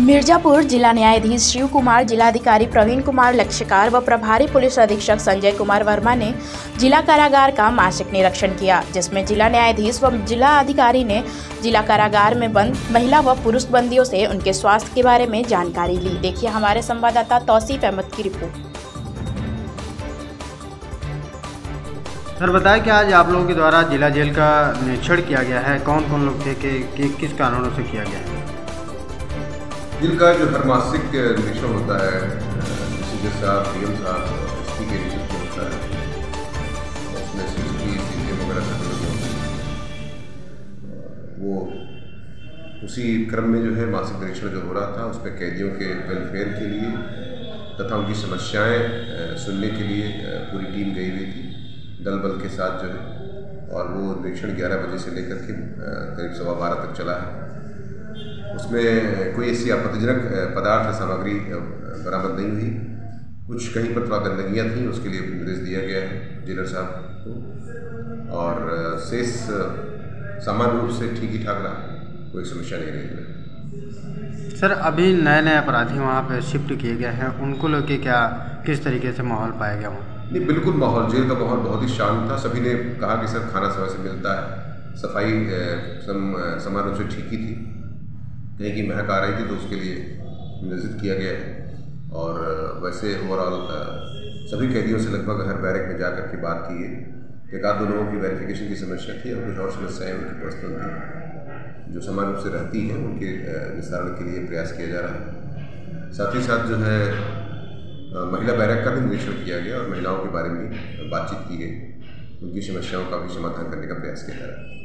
मिर्जापुर जिला न्यायाधीश शिव कुमार जिलाधिकारी प्रवीण कुमार लक्ष्यकार व प्रभारी पुलिस अधीक्षक संजय कुमार वर्मा ने जिला कारागार का मासिक निरीक्षण किया जिसमें जिला न्यायाधीश व जिला अधिकारी ने जिला कारागार में बंद महिला व पुरुष बंदियों से उनके स्वास्थ्य के बारे में जानकारी ली। देखिए हमारे संवाददाता तौसीफ अहमद की रिपोर्ट। सर बताएँ कि आज आप लोगों के द्वारा जिला जेल का निरीक्षण किया गया है। कौन कौन लोग थे? कि, कि किस कारणों से किया गया है? जिल का जो हर मासिक निरीक्षण होता है सी साहब डी एम साहब एस पी के में होता है, उसमें सी सी सी वगैरह सब लोग होते हैं। वो उसी क्रम में जो है मासिक निरीक्षण जो हो रहा था, उसमें कैदियों के वेलफेयर के लिए तथा उनकी समस्याएँ सुनने के लिए पूरी टीम गई हुई थी दल बल के साथ जो है। और वो निरीक्षण ग्यारह बजे से लेकर के करीब सवा बारह तक चला है। उसमें कोई ऐसी आपत्तिजनक पदार्थ सामग्री बरामद नहीं हुई। कुछ कहीं पर थोड़ा गंदगियाँ थी उसके लिए निर्देश दिया गया है जेलर साहब को। और शेष सामान्य रूप से ठीक ही ठाक रहा कोई समस्या नहीं रही। सर अभी नए नए अपराधी वहाँ पे शिफ्ट किए गए हैं उनको लेके क्या किस तरीके से माहौल पाया गया वहाँ? नहीं बिल्कुल माहौल जेल का माहौल बहुत ही शांत था। सभी ने कहा कि सर खाना समय से मिलता है। सफ़ाई सम समान रूप से ठीक ही थी। कहीं की महक आ रही थी तो उसके लिए निर्जित किया गया है। और वैसे ओवरऑल सभी कैदियों से लगभग हर बैरक में जाकर के बात की है एक आध दो लोगों की वेरिफिकेशन की समस्या थी और कुछ और समस्याएँ उनकी पर्सनल थी, जो समान रूप से रहती हैं, उनके निस्तारण के लिए प्रयास किया जा रहा है। साथ ही साथ जो है महिला बैरक का भी निरीक्षण किया गया और महिलाओं के बारे में बातचीत की गई। उनकी समस्याओं का भी समाधान करने का प्रयास किया जा रहा है।